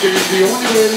the way rocking is the only way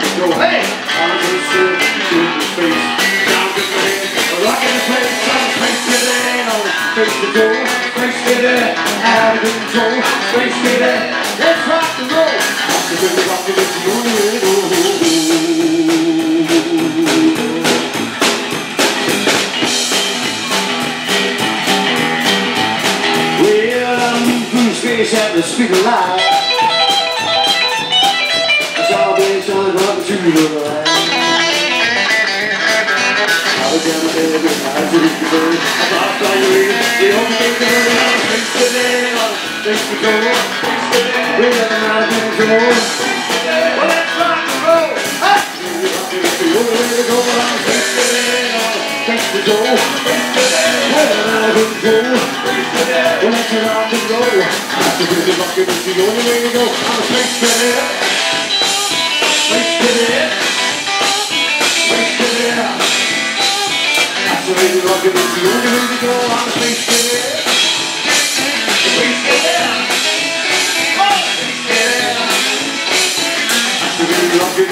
to go, hey! Out of control, face there. Let's rock and roll. Rock the rhythm, rock the the to go. Well, I'm through space at the speed of light. to the line. I was down there with my eyes to the bird. I thought I knew the only face to. We got them out of control. Well, let's rock and roll. Hey! The only way to go. I'm to to go, to of. To. Well, let's rock and roll. The. It's the only way to go. I'm face to I